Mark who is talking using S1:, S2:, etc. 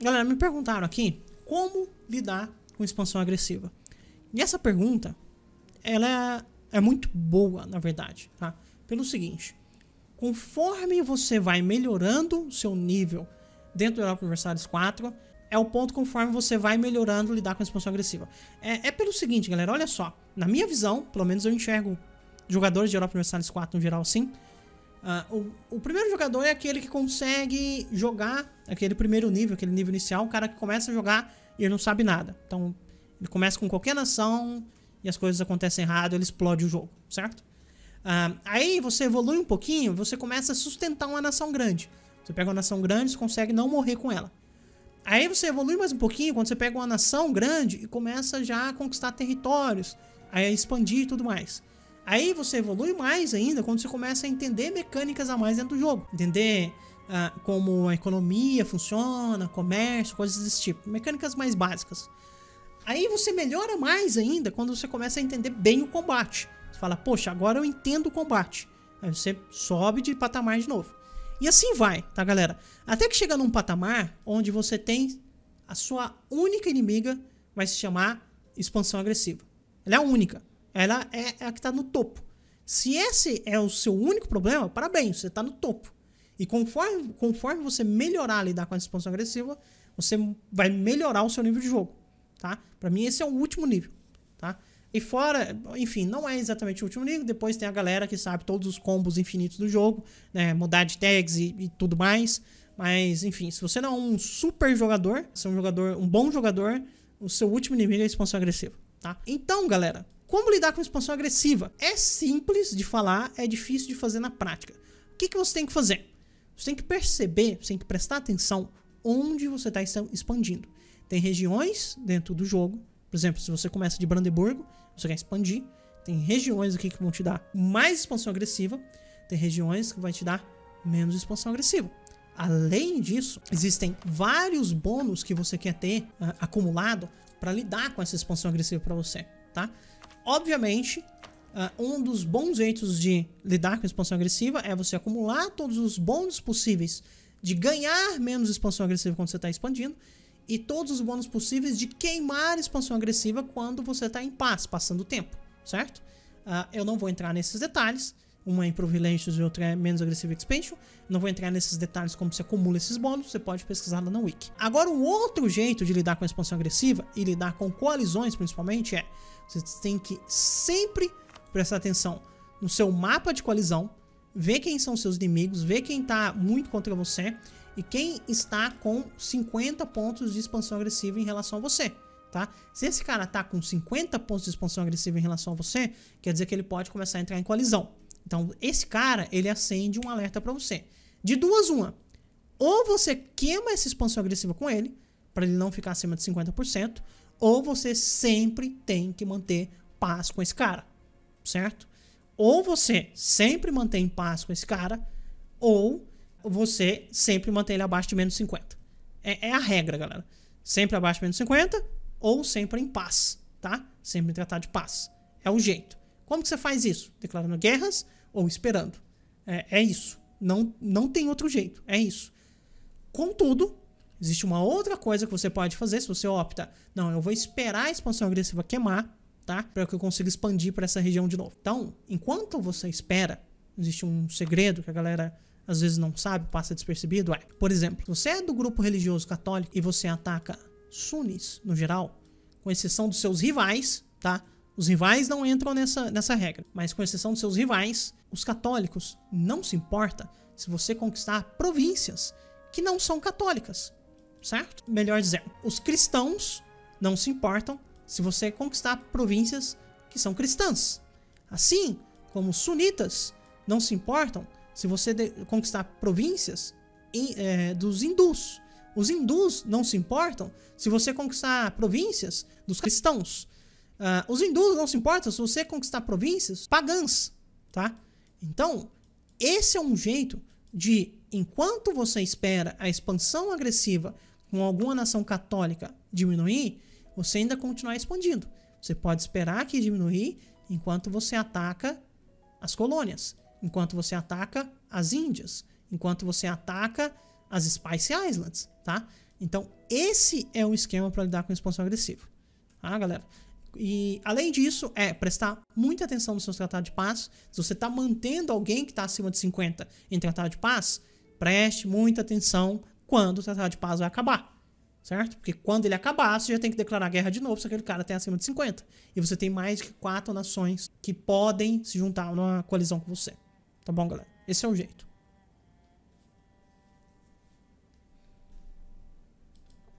S1: Galera, me perguntaram aqui como lidar com expansão agressiva. E essa pergunta, ela é, é muito boa, na verdade, tá? Pelo seguinte, conforme você vai melhorando o seu nível dentro do Europa Universalis 4, é o ponto conforme você vai melhorando lidar com a expansão agressiva. É, é, pelo seguinte, galera, olha só. Na minha visão, pelo menos eu enxergo jogadores de Europa Universalis 4 no geral assim. Uh, o, o, primeiro jogador é aquele que consegue jogar aquele primeiro nível, aquele nível inicial, o cara que começa a jogar e ele não sabe nada. Então, ele começa com qualquer nação e as coisas acontecem errado, ele explode o jogo, certo? Uh, aí você evolui um pouquinho, você começa a sustentar uma nação grande. Você pega uma nação grande, você consegue não morrer com ela. Aí você evolui mais um pouquinho quando você pega uma nação grande e começa já a conquistar territórios, a expandir e tudo mais. Aí você evolui mais ainda quando você começa a entender mecânicas a mais dentro do jogo. Entender uh, como a economia funciona, comércio, coisas desse tipo. Mecânicas mais básicas. Aí você melhora mais ainda quando você começa a entender bem o combate. Você fala, poxa, agora eu entendo o combate. Aí você sobe de patamar de novo. E assim vai, tá, galera? Até que chega num patamar onde você tem a sua única inimiga, vai se chamar expansão agressiva. Ela é a única. Ela é a que está no topo. Se esse é o seu único problema, parabéns, você está no topo. E conforme, conforme você melhorar a lidar com a expansão agressiva, você vai melhorar o seu nível de jogo, tá? Para mim esse é o último nível, tá? E fora, enfim, não é exatamente o último nível. Depois tem a galera que sabe todos os combos infinitos do jogo, né? Mudar de tags e, e tudo mais. Mas, enfim, se você não é um super jogador, se é um jogador, um bom jogador, o seu último inimigo é a expansão agressiva, tá? Então, galera, como lidar com expansão agressiva? É simples de falar, é difícil de fazer na prática. O que, que você tem que fazer? Você tem que perceber, você tem que prestar atenção onde você está expandindo. Tem regiões dentro do jogo, por exemplo, se você começa de Brandeburgo, você quer expandir. Tem regiões aqui que vão te dar mais expansão agressiva, tem regiões que vai te dar menos expansão agressiva. Além disso, existem vários bônus que você quer ter uh, acumulado para lidar com essa expansão agressiva para você, tá? Obviamente, uh, um dos bons jeitos de lidar com expansão agressiva é você acumular todos os bônus possíveis de ganhar menos expansão agressiva quando você está expandindo e todos os bônus possíveis de queimar expansão agressiva quando você está em paz, passando o tempo, certo? Uh, eu não vou entrar nesses detalhes. Uma é Improve Relations e outra é Menos Aggressive Expansion. Não vou entrar nesses detalhes como se acumula esses bônus, você pode pesquisar lá na wiki. Agora, um outro jeito de lidar com a expansão agressiva e lidar com coalizões principalmente é você tem que sempre prestar atenção no seu mapa de coalizão, ver quem são seus inimigos, ver quem está muito contra você e quem está com 50 pontos de expansão agressiva em relação a você, tá? Se esse cara tá com 50 pontos de expansão agressiva em relação a você, quer dizer que ele pode começar a entrar em colisão. Então, esse cara, ele acende um alerta para você. De duas uma, ou você queima essa expansão agressiva com ele, para ele não ficar acima de 50%, ou você sempre tem que manter paz com esse cara, certo? Ou você sempre mantém paz com esse cara, ou você sempre mantém ele abaixo de menos 50. É, é, a regra, galera. Sempre abaixo de menos 50 ou sempre em paz, tá? Sempre em tratado de paz. É o jeito. Como que você faz isso? Declarando guerras ou esperando. É, é isso. Não, não tem outro jeito. É isso. Contudo, existe uma outra coisa que você pode fazer se você opta. Não, eu vou esperar a expansão agressiva queimar, tá? Para que eu consiga expandir para essa região de novo. Então, enquanto você espera, existe um segredo que a galera às vezes não sabe, passa despercebido, é, por exemplo, você é do grupo religioso católico e você ataca sunis no geral, com exceção dos seus rivais, tá? Os rivais não entram nessa, nessa regra, mas com exceção dos seus rivais, os católicos não se importa se você conquistar províncias que não são católicas, certo? Melhor dizendo, os cristãos não se importam se você conquistar províncias que são cristãs. Assim como os sunitas não se importam se você conquistar províncias em, é, dos hindus. Os hindus não se importam se você conquistar províncias dos cristãos. Uh, os hindus não se importam se você conquistar províncias pagãs, tá? Então, esse é um jeito de, enquanto você espera a expansão agressiva com alguma nação católica diminuir, você ainda continuar expandindo. Você pode esperar que diminuir enquanto você ataca as colônias enquanto você ataca as Índias, enquanto você ataca as Spice Islands, tá? Então, esse é o esquema para lidar com expansão agressiva, tá, galera? E além disso, é prestar muita atenção nos seus tratados de paz. Se você está mantendo alguém que está acima de 50 em tratado de paz, preste muita atenção quando o tratado de paz vai acabar. Certo? Porque quando ele acabar, você já tem que declarar guerra de novo se aquele cara tem acima de 50. E você tem mais de quatro nações que podem se juntar numa coalizão com você. Tá bom, galera? Esse é o jeito.